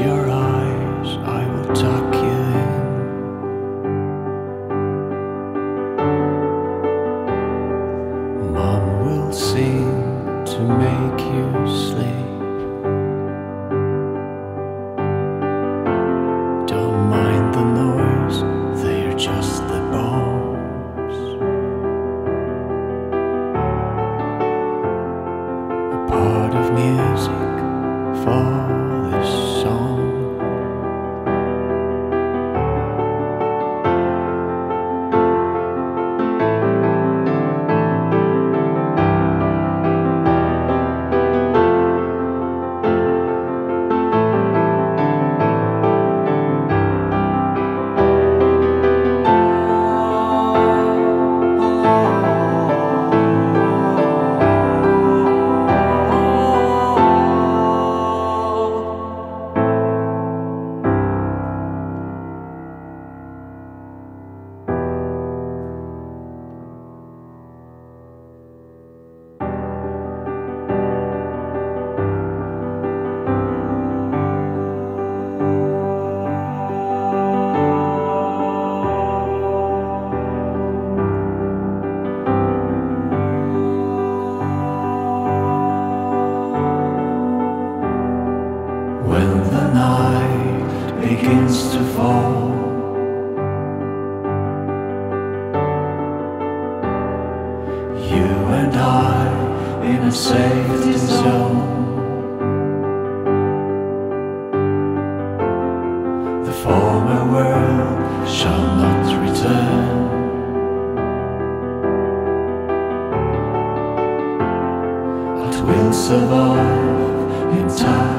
your eyes, I will tuck you in. Mom will sing to make you sleep. Don't mind the noise, they're just the bombs. A part of music for When the night begins to fall, you and I in a safety zone. The former world shall not return. But will survive in time.